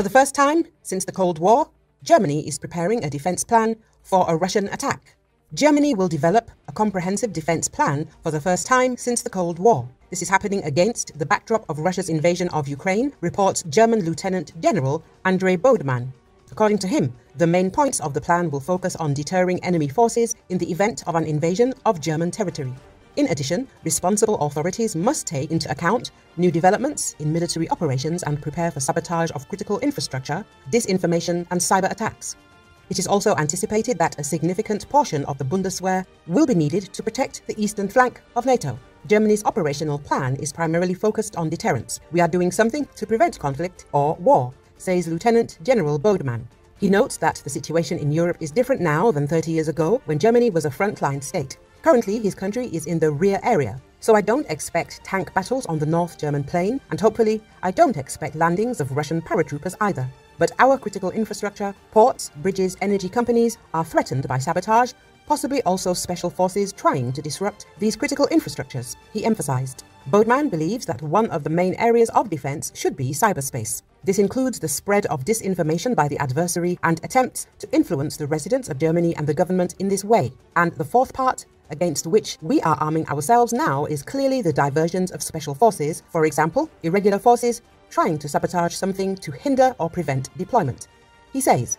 For the first time since the Cold War, Germany is preparing a defense plan for a Russian attack. Germany will develop a comprehensive defense plan for the first time since the Cold War. This is happening against the backdrop of Russia's invasion of Ukraine, reports German Lieutenant General Andre Bodemann. According to him, the main points of the plan will focus on deterring enemy forces in the event of an invasion of German territory. In addition, responsible authorities must take into account new developments in military operations and prepare for sabotage of critical infrastructure, disinformation, and cyber attacks. It is also anticipated that a significant portion of the Bundeswehr will be needed to protect the eastern flank of NATO. Germany's operational plan is primarily focused on deterrence. We are doing something to prevent conflict or war, says Lieutenant General Bodemann. He notes that the situation in Europe is different now than 30 years ago when Germany was a frontline state. Currently, his country is in the rear area, so I don't expect tank battles on the North German plain, and hopefully, I don't expect landings of Russian paratroopers either. But our critical infrastructure, ports, bridges, energy companies are threatened by sabotage possibly also special forces trying to disrupt these critical infrastructures, he emphasized. Bodemann believes that one of the main areas of defense should be cyberspace. This includes the spread of disinformation by the adversary and attempts to influence the residents of Germany and the government in this way. And the fourth part, against which we are arming ourselves now, is clearly the diversions of special forces, for example, irregular forces trying to sabotage something to hinder or prevent deployment. He says,